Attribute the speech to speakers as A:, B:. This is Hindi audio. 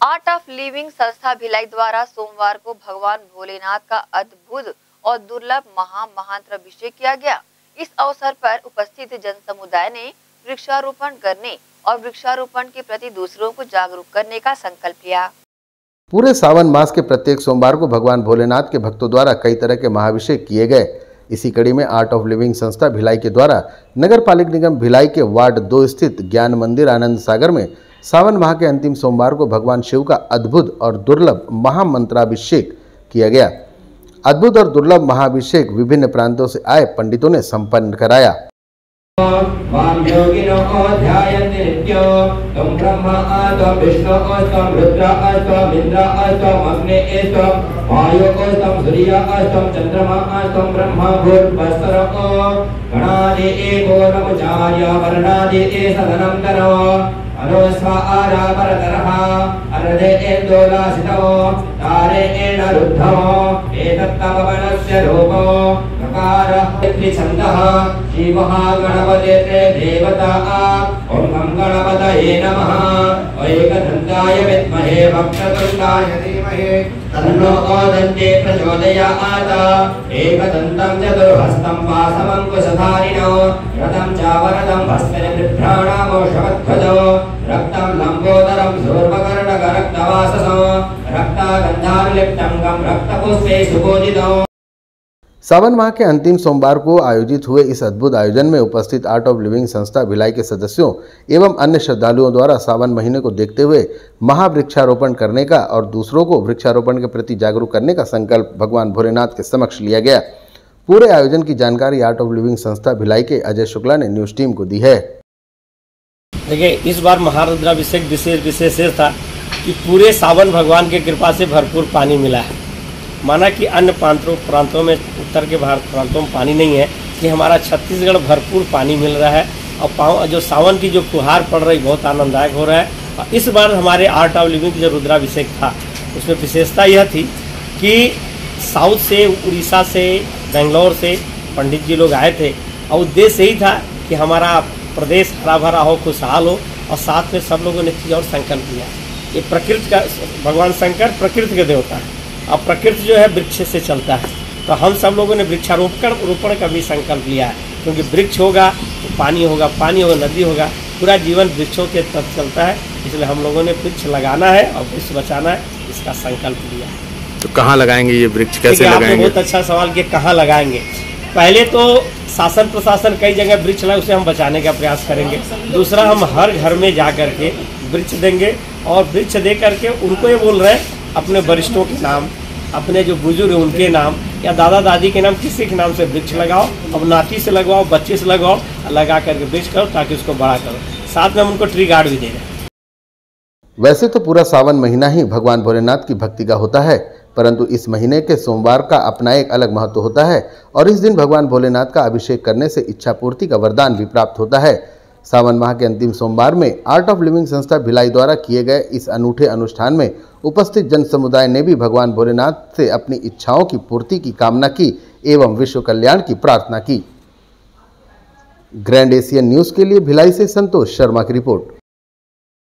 A: आर्ट ऑफ़ लिविंग संस्था भिलाई द्वारा सोमवार को भगवान भोलेनाथ का अद्भुत और दुर्लभ महा महांत्र अभिषेक किया गया। इस अवसर पर उपस्थित जन समुदाय ने वृक्षारोपण करने और वृक्षारोपण के प्रति दूसरों को जागरूक करने का संकल्प लिया।
B: पूरे सावन मास के प्रत्येक सोमवार को भगवान भोलेनाथ के भक्तों द्वारा कई तरह के महाभिषेक किए गए। इसी कड़ी में आर्ट ऑफ़ लिविंग संस्था भिलाई के द्वारा नगर पालिक निगम भिलाई के वार्ड दो स्थित ज्ञान मंदिर आनंद सागर में सावन माह के अंतिम सोमवार को भगवान शिव का अद्भुत और दुर्लभ महामंत्राभिषेक किया गया अद्भुत और दुर्लभ महाभिषेक विभिन्न प्रांतों से आए पंडितों ने संपन्न कराया
C: मनो आरापरतरः अरदे परतरः तारे एण रुद्धो एतत्तपवनस्य रूपो नकारः छन्दः श्रीमहागणपते देवता। ॐ गं गणपतये नमः। ऐकदन्ताय विद्महे वक्रतुण्डाय धीमहि। तन्नो दन्ते प्रचोदयात्। एकदन्तं चतुर्हस्तं वासमङ्कुशधारिणो रथं चावरदं हस्तेन रक्तं लम्बोदरं सूर्पकर्णकरक्तवाससो रक्तागन्धानुलिप्तं रक्तपुष्पे सुपूजितो
B: सावन माह के अंतिम सोमवार को आयोजित हुए इस अद्भुत आयोजन में उपस्थित आर्ट ऑफ़ लिविंग संस्था भिलाई के सदस्यों एवं अन्य श्रद्धालुओं द्वारा सावन महीने को देखते हुए महावृक्षारोपण करने का और दूसरों को वृक्षारोपण के प्रति जागरूक करने का संकल्प भगवान भोलेनाथ के समक्ष लिया गया। पूरे आयोजन की जानकारी आर्ट ऑफ़ लिविंग संस्था भिलाई के अजय शुक्ला ने न्यूज़ टीम को दी है।
D: देखिए, इस बार महारुद्राभिषेक विशेष विशेष था कि पूरे सावन भगवान की कृपा से भरपूर पानी मिला है। माना कि अन्य प्रांतों प्रांतों में, उत्तर के भारत प्रांतों में पानी नहीं है, कि हमारा छत्तीसगढ़ भरपूर पानी मिल रहा है, और पाव जो सावन की जो फुहार पड़ रही बहुत आनंददायक हो रहा है। और इस बार हमारे आर्ट ऑफ़ लिविंग जो रुद्राभिषेक था, उसमें विशेषता यह थी कि साउथ से, उड़ीसा से, बेंगलोर से पंडित जी लोग आए थे। और उद्देश्य यही था कि हमारा प्रदेश हरा भरा हो, खुशहाल हो, और साथ में सब लोगों ने चीज़ और संकल्प लिया। ये प्रकृति का भगवान शंकर प्रकृति के देवता है। अब प्रकृति जो है वृक्ष से चलता है। तो हम सब लोगों ने वृक्षारोपण रोपण का भी संकल्प लिया है। क्योंकि वृक्ष होगा तो पानी होगा पानी होगा नदी होगा पूरा जीवन वृक्षों के तहत चलता है। इसलिए हम लोगों ने वृक्ष लगाना है और वृक्ष बचाना है इसका संकल्प लिया है।
E: तो कहाँ लगाएँगे ये वृक्ष? कैसे लगाएँगे?
D: बहुत अच्छा सवाल किया कहाँ लगाएँगे? पहले तो शासन प्रशासन कई जगह वृक्ष लगाए उसे हम बचाने का प्रयास करेंगे। दूसरा हम हर घर में जा करके वृक्ष देंगे और वृक्ष दे करके उनको ये बोल रहे हैं अपने वरिष्ठों के नाम, अपने जो बुज़ुर्ग हैं, उनके नाम, या दादा दादी के नाम, किसी के नाम से वृक्ष लगाओ, अब नाती से लगवाओ, बच्चे से लगाओ लगा करके वृक्ष करो ताकि उसको बड़ा करो। साथ में हम उनको ट्री गार्ड भी दे रहे
B: वैसे तो पूरा सावन महीना ही भगवान भोलेनाथ की भक्ति का होता है, परंतु इस महीने के सोमवार का अपना एक अलग महत्व होता है, और इस दिन भगवान भोलेनाथ का अभिषेक करने से इच्छा पूर्ति का वरदान भी प्राप्त होता है। सावन माह के अंतिम सोमवार में आर्ट ऑफ़ लिविंग संस्था भिलाई द्वारा किए गए इस अनूठे अनुष्ठान में उपस्थित जन समुदाय ने भी भगवान भोलेनाथ से अपनी इच्छाओं की पूर्ति की कामना की एवं विश्व कल्याण की प्रार्थना की। ग्रैंड एशियन न्यूज़ के लिए भिलाई से संतोष शर्मा की रिपोर्ट।